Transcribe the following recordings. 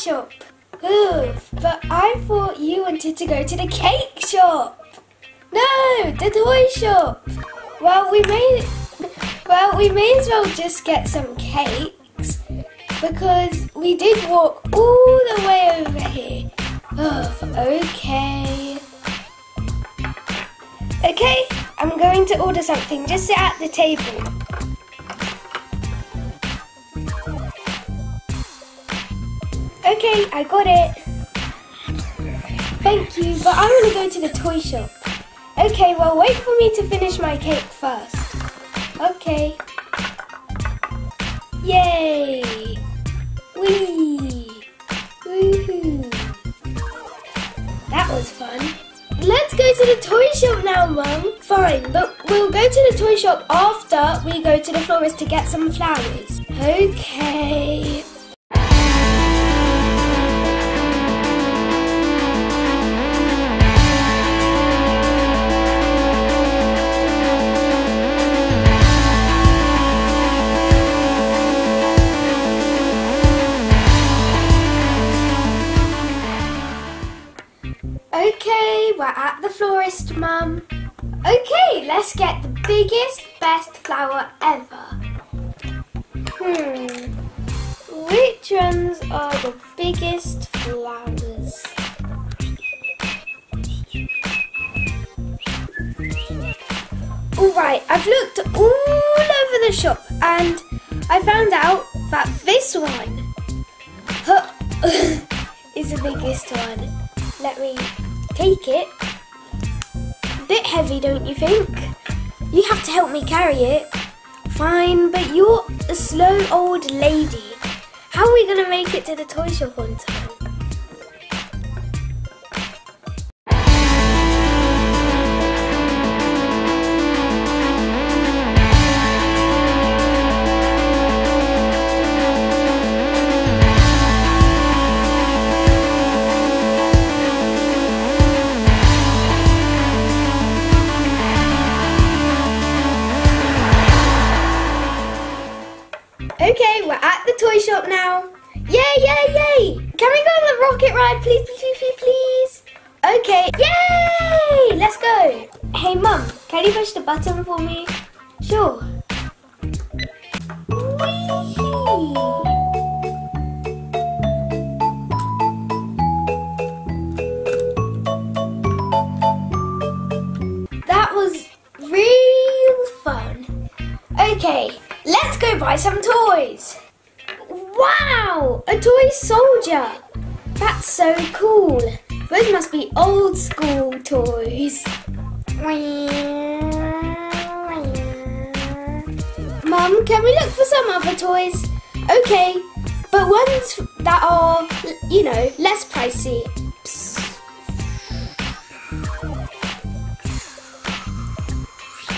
shop. But I thought you wanted to go to the cake shop. No, the toy shop. Well, we may, well, we may as well just get some cakes because we did walk all the way over here. Oof, okay. Okay, I'm going to order something. Just sit at the table. Okay, I got it. Thank you, but I want to go to the toy shop. Okay, well, wait for me to finish my cake first. Okay. Yay! Whee! Woohoo! That was fun. Let's go to the toy shop now, Mum. Fine, but we'll go to the toy shop after we go to the florist to get some flowers. Okay. At the florist, Mum. Okay, let's get the biggest, best flower ever. Hmm, which ones are the biggest flowers? Alright, I've looked all over the shop and I found out that this one is the biggest one. Let me take it. Bit heavy, don't you think? You have to help me carry it. Fine, but you're a slow old lady. How are we gonna make it to the toy shop on time? Okay, we're at the toy shop now. Yay, yay, yay! Can we go on the rocket ride, please, please, please, please? Okay, yay! Let's go. Hey, Mum, can you push the button for me? Sure. Whee! Buy some toys. Wow, a toy soldier. That's so cool. Those must be old school toys. Mum, can we look for some other toys? Okay, but ones that are, you know, less pricey. Psst.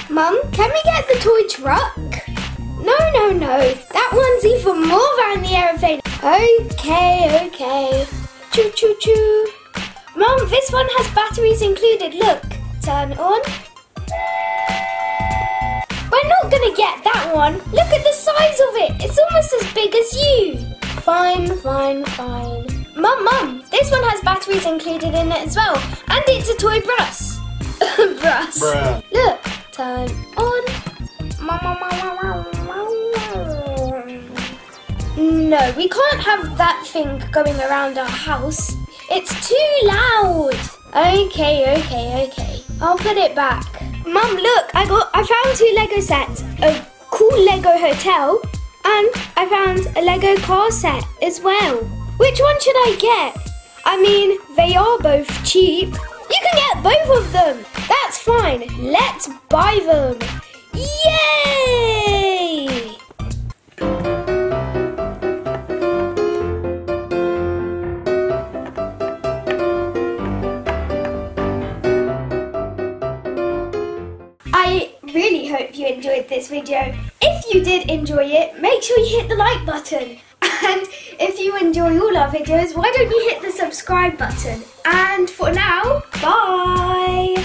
Mum, can we get the toy truck? No, no, no. That one's even more than the aeroplane. Okay, okay. Choo choo choo. Mum, this one has batteries included. Look, turn on. We're not gonna get that one. Look at the size of it. It's almost as big as you. Fine, fine, fine. Mum, Mum, this one has batteries included in it as well. And it's a toy bus. Bruh. Look, turn on. No, we can't have that thing going around our house. It's too loud. Okay, okay, okay. I'll put it back. Mum, look, I got I found two Lego sets. A cool Lego hotel and I found a Lego car set as well. Which one should I get? I mean, they are both cheap. You can get both of them. That's fine. Let's buy them. Yay! Video. If you did enjoy it, make sure you hit the like button. And if you enjoy all our videos, why don't you hit the subscribe button? And for now, bye!